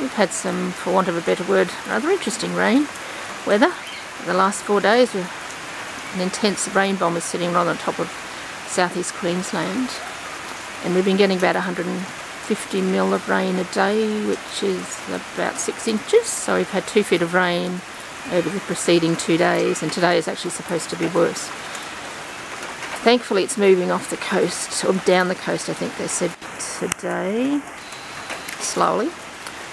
we've had some, for want of a better word, rather interesting rain weather. The last four days, an intense rain bomb is sitting right on top of southeast Queensland, and we've been getting about 150 mil of rain a day, which is about six inches. So we've had two feet of rain over the preceding two days, and today is actually supposed to be worse. Thankfully, it's moving off the coast, or down the coast, I think they said today, slowly.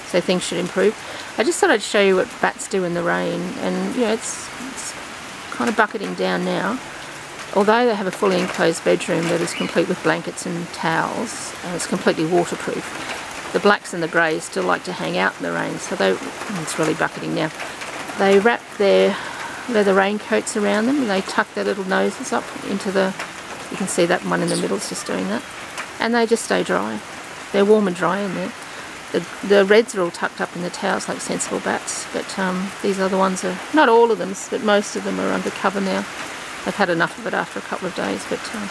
So things should improve. I just thought I'd show you what bats do in the rain, and you know, it's, it's kind of bucketing down now. Although they have a fully enclosed bedroom that is complete with blankets and towels, and it's completely waterproof, the blacks and the greys still like to hang out in the rain, so they, it's really bucketing now. They wrap their leather raincoats around them and they tuck their little noses up into the, you can see that one in the middle is just doing that, and they just stay dry. They're warm and dry in there. The, the reds are all tucked up in the towels like sensible bats, but um, these other ones are, not all of them, but most of them are under cover now. They've had enough of it after a couple of days, but uh,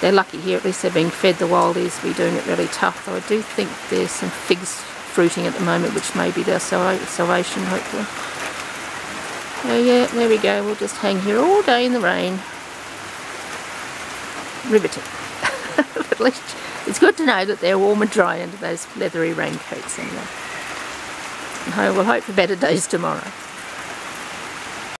they're lucky here. At least they're being fed. The wildies be doing it really tough, though I do think there's some figs fruiting at the moment, which may be their salvation, hopefully. Oh yeah, there we go. We'll just hang here all day in the rain. Riveting. at least it's good to know that they're warm and dry under those leathery raincoats anyway. And we'll hope for better days tomorrow.